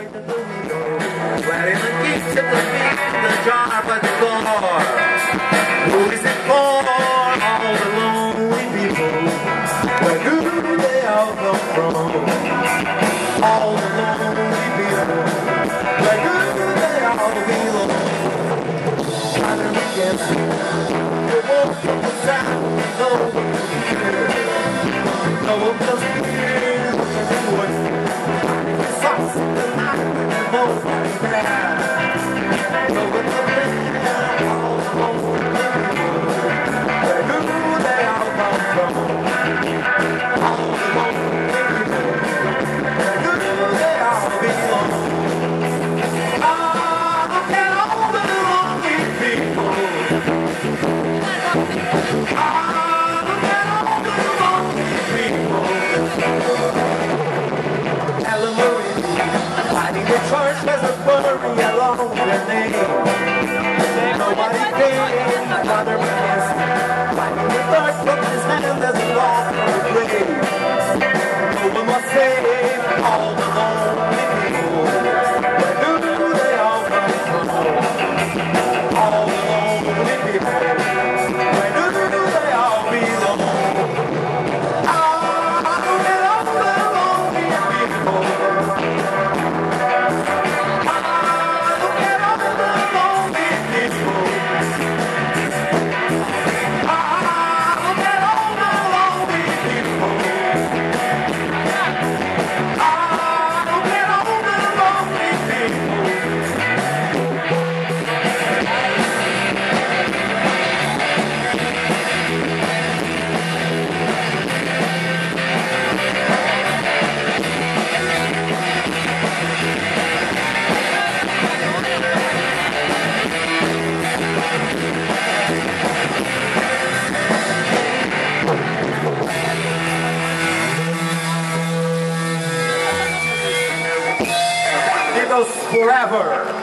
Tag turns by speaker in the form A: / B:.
A: with the the the jar the door. Who is it for? All the lonely people. Where do they all come from? All the lonely people. Where do they all belong? Chicago. house forever.